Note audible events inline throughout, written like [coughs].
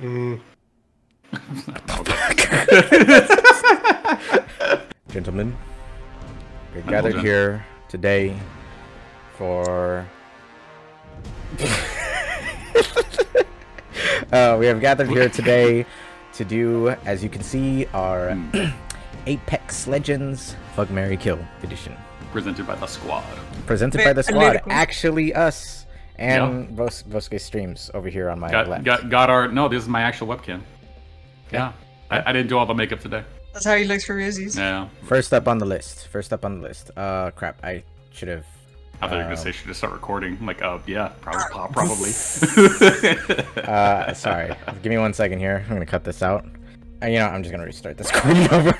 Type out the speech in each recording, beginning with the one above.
Mm. [laughs] Gentlemen, we're gathered here today for. [laughs] uh, we have gathered here today to do, as you can see, our Hmm. [clears throat] Apex Legends Fuck Marry Kill edition. Presented by the squad. Presented by the squad. Actually, us and Vos- Brosuke Streams over here on my Got, left. got got our no. This is my actual webcam. Yeah, I, I didn't do all the makeup today. That's how he looks for Rizzies. Yeah, First up on the list. First up on the list. Uh, crap. I should have. I thought you were gonna Um, say should just start recording. I'm like, uh, yeah, probably, probably. [laughs] [laughs] Uh, sorry. Give me one second here. I'm gonna cut this out. Uh, you know, I'm just gonna restart this [laughs] recording over.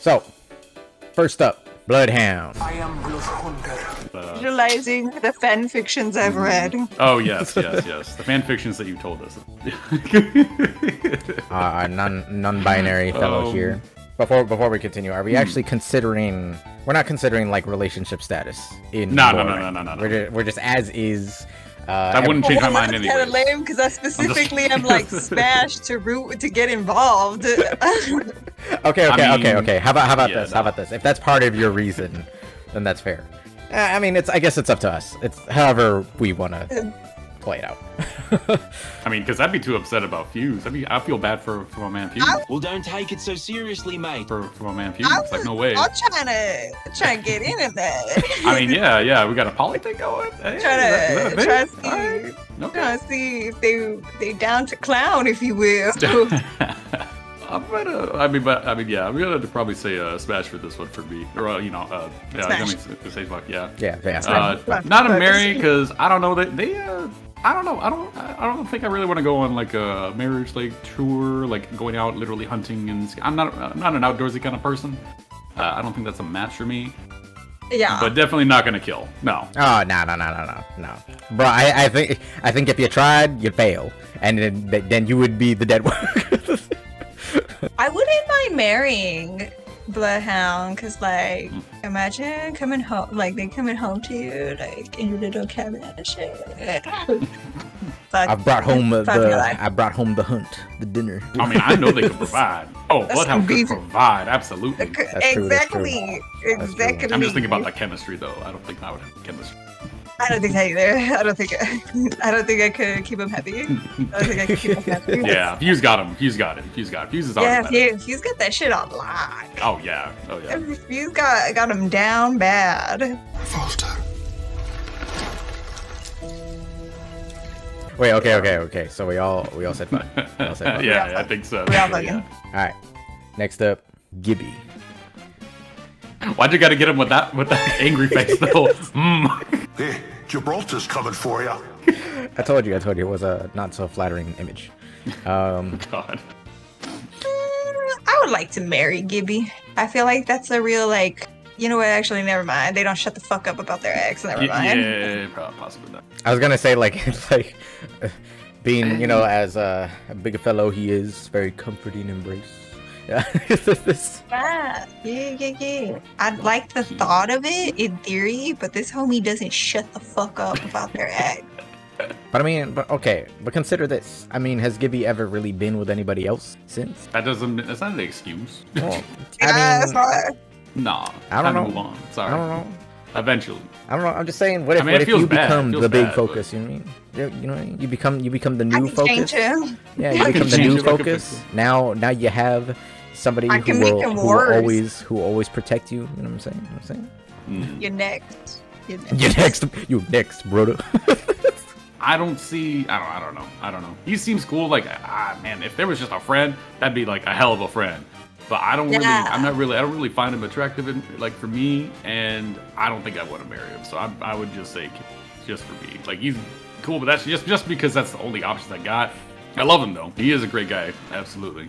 so, first up, Bloodhound. Uh, Utilizing the fan fictions I've read. oh [laughs] yes, yes, yes. The fan fictions that you told us. [laughs] uh, non non-binary fellow Um, here. Before before we continue, are we actually considering? We're not considering like relationship status in. No, no, no, no, no, no, no. We're just, we're just as is. Uh, I wouldn't change my mind That's kind of lame because I specifically am [laughs] like smashed to root to get involved. Okay, [laughs] okay, I okay, mean, okay. How about how about yeah, this? How about this? If that's part of your reason, then that's fair. Uh, I mean, it's I guess it's up to us. It's however we want to play it out. [laughs] I mean, because I'd be too upset about Fuse. I mean, I feel bad for, for my man Fuse. Well, don't take it so seriously, mate. For, for my man Fuse. I It's like, no way. I'm trying to trying to get in at that. [laughs] I mean, yeah, yeah, we got a poly thing going. Hey, is that- is that a trying to thing? try to see, Alright, okay. trying to see if they they down to clown, if you will. [laughs] I'm gonna. I mean, but I mean, yeah. I'm gonna probably say uh, smash for this one for me, or uh, you know, uh, yeah, I Smash. mean, say fuck, yeah. yeah, yeah. Uh, Smash. not a Smash. marry because I don't know that they. Uh, I don't know. I don't. I don't think I really want to go on like a marriage like tour, like going out literally hunting and. sk- I'm not. I'm not an outdoorsy kind of person. Uh, I don't think that's a match for me. yeah. But definitely not gonna kill. No. Oh no no no no no no, bro! I, I think I think if you tried, you'd fail, and then then you would be the dead one. [laughs] I wouldn't mind marrying Bloodhound because, like, imagine coming home, like, they coming home to you, like, in your little cabin and shit. [laughs] Fuck- I brought home uh, the. I brought home the hunt, the dinner. I mean, I know they can provide. [laughs] Oh, That's Bloodhound could provide absolutely. That's true, that's true. exactly. true. Exactly. I'm just thinking about like chemistry though. I don't think I would have chemistry. I don't think that either. [laughs] I don't think. [laughs] I don't think I could keep him happy. I don't think I could keep him [laughs] happy. Yeah, Fuse got him. Fuse got it. Fuse got it. Fuse is Yeah, already better. yeah, he's got that shit on lock. Oh yeah. Oh yeah. He's got got him down bad. Wait, okay, okay, okay. So we all we all said fuck. We all said fuck. yeah, I think so. We all Yeah. fucking- All right. Next up, Gibby. Why'd you gotta get him with that with that [laughs] angry face though? Mm. Hey, Gibraltar's coming for you. I told you, I told you it was a not so flattering image. Um, [laughs] God. I would like to marry Gibby. I feel like that's a real like. You know what? Actually, never mind. They don't shut the fuck up about their ex. Never Yeah, mind. yeah, probably possibly not. I was gonna say like [laughs] it's like uh, being you know as uh, a big fellow he is, very comforting embrace. Yeah. This- [laughs] Ah, yeah, yeah, yeah. I'd like the thought of it in theory, but this homie doesn't shut the fuck up about their ex. [laughs] but I mean, but okay, but consider this. I mean, has Gibby ever really been with anybody else since? That doesn't. That's not an excuse. Well, [laughs] Yeah, I that's mean, not. Nah. I don't know. Move on. Sorry. I don't know. Eventually. I don't know. I'm just saying. What if, I mean, what if you bad. Become the big bad, but- focus? You know what I mean? You you know, I mean? you become you become the I new can change focus. him. Yeah, I you can become the new it, I can focus. Now, now you have somebody I who can will, him who will worse. always who will always protect you. You know what I'm saying? You know what I'm saying? Mm. You're next. You're [laughs] next. You next, you next, brother. [laughs] I don't see. I don't. I don't know. I don't know. He seems cool. Like, ah, man, if there was just a friend, that'd be like a hell of a friend. But I don't really. Yeah. I'm not really. I don't really find him attractive. In, like for me, and I don't think I want to marry him. So I, I would just say, just for me. Like he's cool, but that's just just because that's the only options I got. I love him though. He is a great guy, absolutely.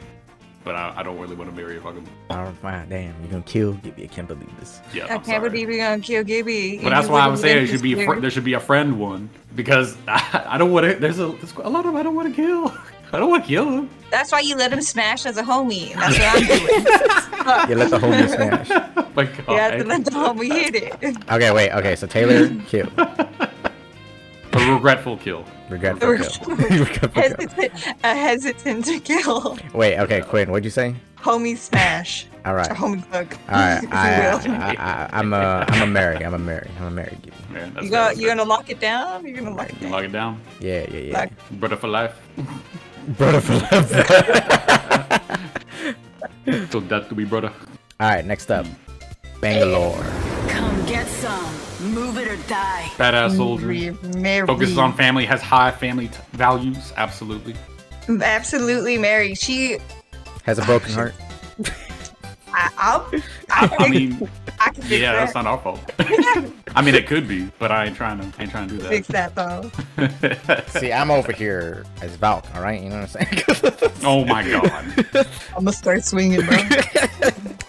But I, I don't really want to marry a fucking. oh, wow, damn, you're gonna kill Gibby. I can't believe this. Yeah, I I'm can't sorry. believe you're gonna kill Gibby. But that's why I was saying there should be a fr- there should be a friend one because [laughs] I, I don't want to. There's a there's a lot of them I don't want to kill. [laughs] I don't want to kill him. That's why you let him smash as a homie. and That's what I'm doing. [laughs] You let the homie smash. Oh my God. you have to let the homie hit it. Okay, wait. Okay, so Taylor, kill. A regretful kill. Regretful kill. [laughs] [laughs] Regretful kill. a hesitant to kill. Wait, okay, Quinn, what'd you say? Homie smash. All right. Or homie fuck. All right, [laughs] I, I, I, I'm a, I'm a marry. I'm a marry. I'm a marry. Gibby. Man, that's you go, that's you gonna lock it down? You're gonna lock it down. Lock it down. Yeah, yeah, yeah. Like- Brother for life. Brother for life. So death to be brother. All right, next up, Bangalore. Come get some. Move it or die. Badass soldier. Marry, marry. Focuses on family, has high family t- values. Absolutely. Absolutely, marry. She, Has a broken [laughs] heart. I, I'm, I, I mean, I can fix yeah, that's not our fault. [laughs] I mean, it could be, but I ain't trying to. I ain't trying to do that. Fix that though. [laughs] See, I'm over here as Valk. All right, you know what I'm saying? oh my god. I'm gonna start swinging, bro.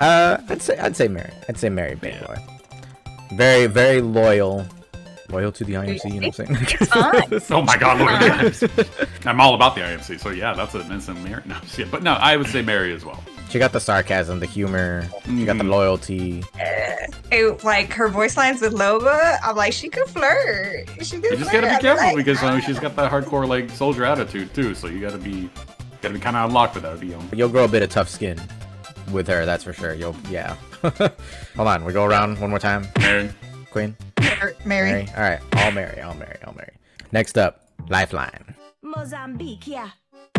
uh, I'd say, I'd say marry. I'd say marry Bangalore. Very, very loyal. Loyal to the IMC, you know what I'm saying? [laughs] [laughs] Oh my god, look at this. I'm all about the IMC, so yeah, that's an instant marry. No, shit. But no, I would say marry as well. She got the sarcasm, the humor. You got the Mhm. loyalty. It, like her voice lines with Loba, I'm like, she could flirt. She could You just flirt. gotta be careful like, because uh, she's got that hardcore like soldier attitude too. So you gotta be, gotta be kind of unlocked with that. To be. You'll grow a bit of tough skin with her, that's for sure. You'll, yeah. [laughs] Hold on, we go around one more time. Marry. Queen, Mary. Marry. Marry. All right, all marry, all marry, all marry. Next up, Lifeline. Mozambique, yeah.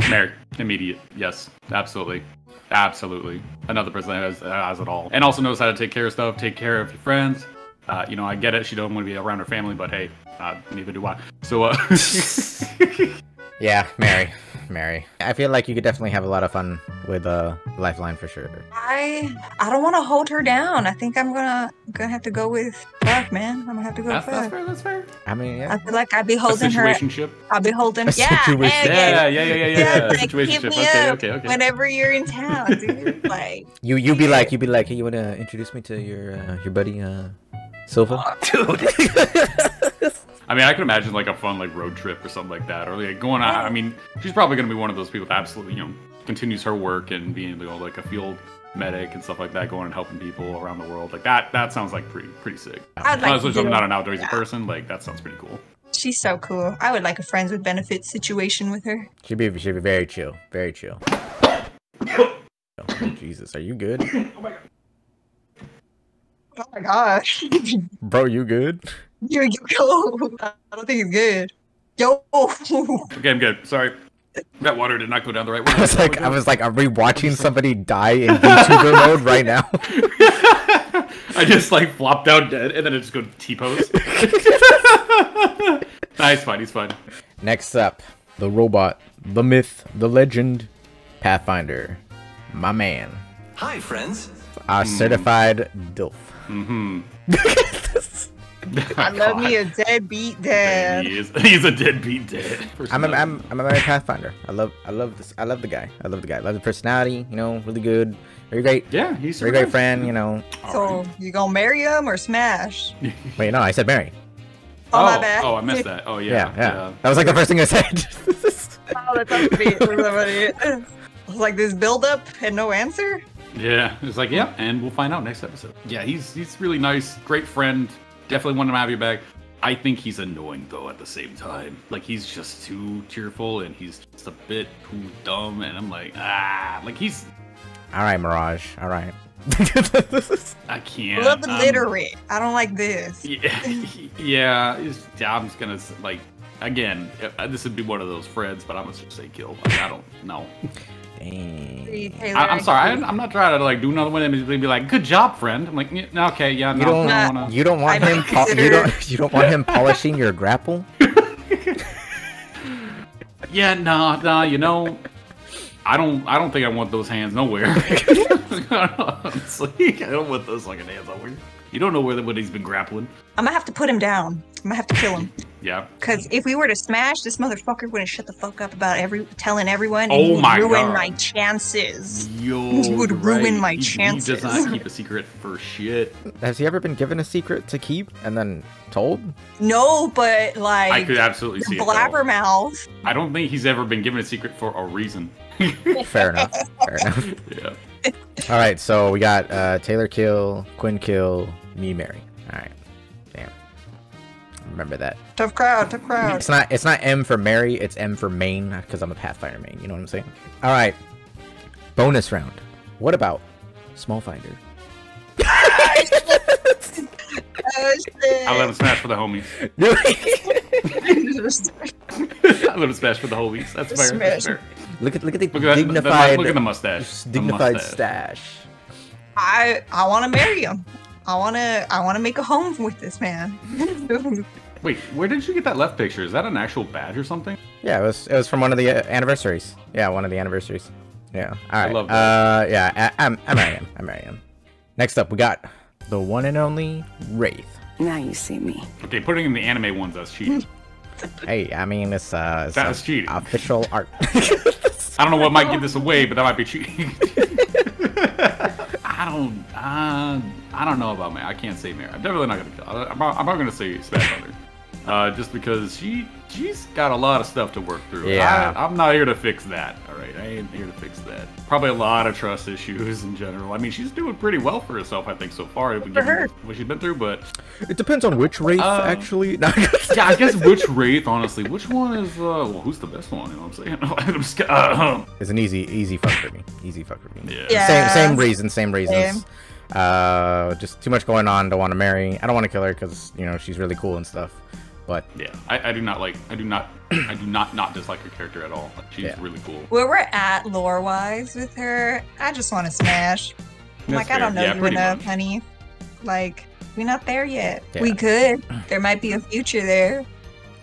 Marry, immediate. Yes, absolutely, absolutely. Another person that has, has it all, and also knows how to take care of stuff, take care of your friends. Uh, you know, I get it. She don't want to be around her family, but hey, uh, neither do I. So, uh, [laughs] Yeah, marry, Marry. I feel like you could definitely have a lot of fun with uh, Lifeline for sure. I I don't want to hold her down. I think I'm gonna gonna have to go with fuck, man. I'm gonna have to go that's, with that's fuck. fair. That's fair. I mean, yeah. I feel like I'd be A holding her. situationship. I'll be holding. A Yeah, situation. Yeah, yeah, yeah, yeah, yeah. Yeah, yeah. like, hit me Okay, up okay, okay. whenever you're in town, dude. [laughs] Like, You you be like you be like, hey, you wanna introduce me to your uh, your buddy uh, Silva? [laughs] [laughs] I mean, I could imagine like a fun like road trip or something like that, or like going out. I mean, she's probably gonna be one of those people that absolutely, you know, continues her work and being you know, like a field medic and stuff like that, going and helping people around the world. Like that, that sounds like pretty pretty sick. I'd like Honestly, to I'm not an outdoorsy Yeah. person. Like that sounds pretty cool. she's so cool. I would like a friends with benefits situation with her. She'd be she'd be very chill, very chill. Oh, [coughs] Jesus, are you good, Oh my gosh, bro? You good? Yo, yo, yo. I don't think it's good. Yo, [laughs] Okay, I'm good. Sorry, that water did not go down the right way. I was like, I was like, are we watching somebody die in [laughs] VTuber mode right now? [laughs] I just like flopped down dead, and then it just go T pose. nah, he's fine. He's fine. Next up, the robot, the myth, the legend, Pathfinder, my man, Hi, friends. our certified DILF. Mm-hmm. I [laughs] love me a deadbeat dad. He is. [laughs] He's a deadbeat dad. I'm a, I'm I'm a very Pathfinder. I love I love this. I love the guy. I love the guy. I love the personality. You know, really good. Very great. Yeah, he's Very great friend. You know. So you gonna marry him or smash? [laughs] Wait, no, I said marry. Oh, my oh, bad. Oh, I missed that. Oh Yeah, yeah, yeah. That was like the first thing I said. Oh, that's not me. I was like this build up and no answer. Yeah, it's like yeah, and we'll find out next episode. Yeah, he's he's really nice, great friend. Definitely want him to have you back. I think he's annoying though at the same time. Like he's just too cheerful and he's just a bit too dumb. And I'm like ah, like he's All right, Mirage. All right. I [laughs] I can't. love the um, literate. I don't like this. Yeah, [laughs] yeah. it's- yeah, I'm just gonna like again. uh, This would be one of those friends, but I'm gonna just say kill. Like, I don't know. [laughs] Dang. I, I'm sorry. I, I'm not trying to like do another one and be like, "Good job, friend." I'm like, okay, yeah, You no, don't. I don't wanna- You don't want I him. Po- you don't. You don't want him polishing your grapple. [laughs] Yeah, nah, nah. You know, I don't. I don't think I want those hands nowhere. [laughs] Honestly, I don't want those fucking hands nowhere. You don't know where when he's been grappling. I'm gonna have to put him down. I'm gonna have to kill him. [laughs] Yeah. Cause if we were to smash, this motherfucker wouldn't shut the fuck up about every telling everyone. and Oh he would my ruin God. my chances. Yo, [laughs] He would you're ruin my He- He does not keep [laughs] a secret for shit. Has he ever been given a secret to keep and then told? No, but like I could absolutely see it. though. blabbermouth. I don't think he's ever been given a secret for a reason. Fair enough. Fair enough. Yeah. All right, so we got uh, Taylor kill, Quinn kill, me marry. All right, damn. Remember that. Tough crowd, tough crowd. It's not it's not M for marry, it's M for Maine because I'm a Pathfinder main. You know what I'm saying? All right. Bonus round. What about Small Finder? I let him smash for the homies. [laughs] I let him smash for the homies. That's fair. That's Smash. fair. look at look at the Look at that. dignified Look at the mustache. The dignified mustache. stash. I I want to marry him. I want to I want to make a home with this man. [laughs] Wait, where did you get that left picture? Is that an actual badge or something? Yeah, it was it was from one of the uh, anniversaries. Yeah, one of the anniversaries. Yeah. All right. I love Uh, yeah, I, I'm I'm Mariam. I'm Mariam. Next up, we got the one and only Wraith. Now you see me. Okay, putting in the anime ones, that's cheating. [laughs] Hey, I mean it's uh it's That's a- cheating. official art. [laughs] I don't know what might give this away, but that might be cheating. [laughs] I don't. Uh, I don't know about marry. I can't say marry. I'm definitely not gonna kill. I- I'm not, I'm not gonna say Smash Mother. Uh, just because she she's got a lot of stuff to work through. Yeah. I, I'm not here to fix that. All right, I ain't here to fix that. Probably a lot of trust issues in general. I mean, she's doing pretty well for herself, I think, so far. given her. What she's been through, but it depends on which Wraith, Uh, actually. No, [laughs] yeah, I guess which Wraith, honestly, which one is? uh Well, who's the best one? You know what I'm saying? [laughs] I'm just, uh, it's an easy easy fuck for me. Easy fuck for me. yeah. Yeah. Same same reason, same reasons. Same. Uh, just too much going on. Don't want to marry. I don't want to kill her because you know she's really cool and stuff. But Yeah, I, I do not like. I do not. [clears throat] I do not not dislike her character at all. She's Yeah. really cool. Where we're at lore wise with her, I just want to smash. I'm That's like, I don't know Yeah, you enough, much. honey. Like, we're not there yet. Yeah. We could. There might be a future there.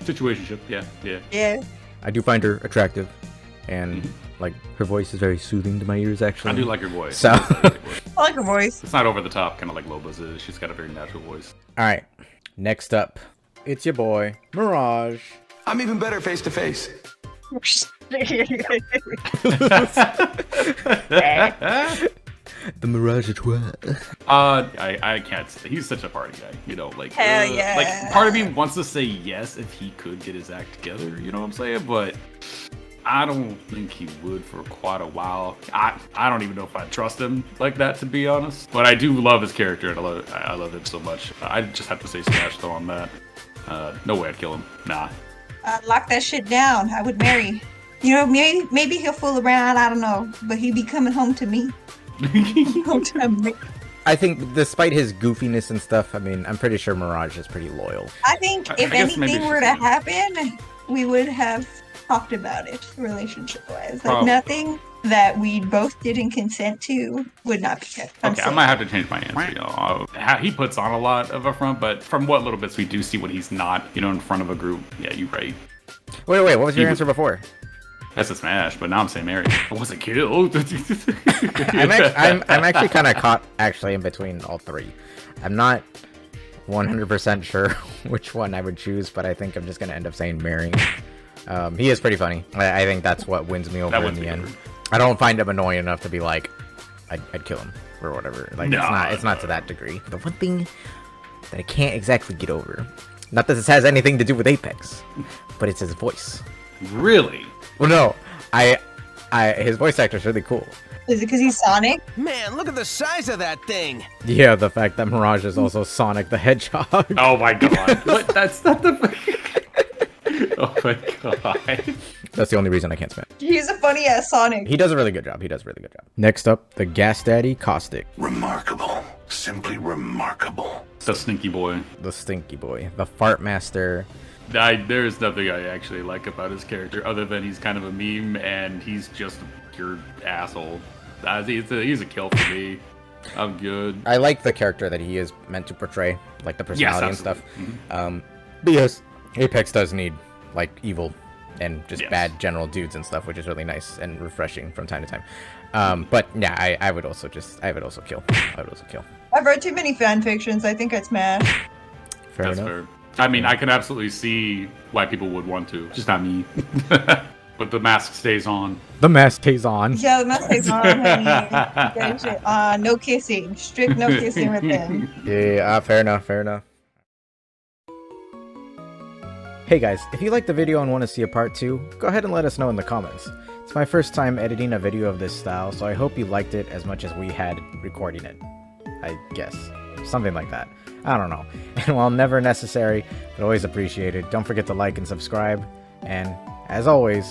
Situationship. Yeah, yeah. Yeah. I do find her attractive, and mm-hmm. like her voice is very soothing to my ears. Actually, I do like her voice. So- I like her voice. [laughs] I like her voice. It's not over the top, kind of like Loba's is. She's got a very natural voice. All right, next up, it's your boy Mirage. I'm even better face to face. The Mirage Trois. Uh, I, I can't say. He's such a party guy. You know, like, Hell uh, yeah. like part of me wants to say yes if he could get his act together. You know what I'm saying? But I don't think he would for quite a while. I I don't even know if I trust him like that to be honest. But I do love his character and I love I I love him so much. I just have to say Smash though on that. Uh, no way I'd kill him. Nah. Uh, lock that shit down. I would marry. You know, maybe maybe he'll fool around. I don't know, but he'd be coming home to me. [laughs] Home to me. I think, despite his goofiness and stuff, I mean, I'm pretty sure Mirage is pretty loyal. I think I- if I anything were to happen, we would have talked about it relationship wise. Like Probably. nothing that we both didn't consent to would not be kept. I'm Okay, I might have to change my answer. You know, how- he puts on a lot of a front, but from what little bits we do see when he's not, you know, in front of a group. Yeah, you're right. Wait, wait, what was your He would- answer before? That's a smash, but now I'm saying marry. [laughs] I wasn't killed. [laughs] I'm, act- I'm, I'm actually kind of caught actually in between all three. I'm not 100% sure [laughs] which one I would choose, but I think I'm just gonna end up saying marry. Um, he is pretty funny. I, I think that's what wins me over That in the end. over. I don't find him annoying enough to be like, I'd, I'd kill him or whatever. Like it's not it's not no, to that degree. The one thing that I can't exactly get over, not that this has anything to do with Apex, but it's his voice. really? Well, no, I, I his voice actor is really cool. Is it because he's Sonic? Man, look at the size of that thing. Yeah, the fact that Mirage is also Sonic the Hedgehog. Oh my god! what? That's not the. [laughs] oh my god! That's the only reason I can't spam. He's a funny ass Sonic. He does a really good job. He does a really good job. Next up, the Gas Daddy Caustic, Remarkable. Simply remarkable. The Stinky boy. the Stinky Boy, the Fart Master. I, there's nothing I actually like about his character other than he's kind of a meme and he's just a pure asshole. Uh, He's a, he's a kill for me. I'm good. I like the character that he is meant to portray, like the personality and stuff. absolutely. Um, but yes, Apex does need like evil and just Yes. bad general dudes and stuff, which is really nice and refreshing from time to time. Um, but yeah, I, I would also just I would also kill. I would also kill. I've read too many fan fictions. I think I'd smash. Fair That's enough. fair. I mean, I can absolutely see why people would want to. Just not me. [laughs] but the mask stays on. The mask stays on. Yeah, the mask stays on, honey. [laughs] Get your shit on. No kissing. Strict no kissing with him. [laughs] Yeah, uh, fair enough, fair enough. Hey guys, if you liked the video and want to see a part 2, go ahead and let us know in the comments. It's my first time editing a video of this style, so I hope you liked it as much as we had recording it. I guess. something like that. I don't know. [laughs] And while never necessary, but always appreciated, don't forget to like and subscribe. And as always,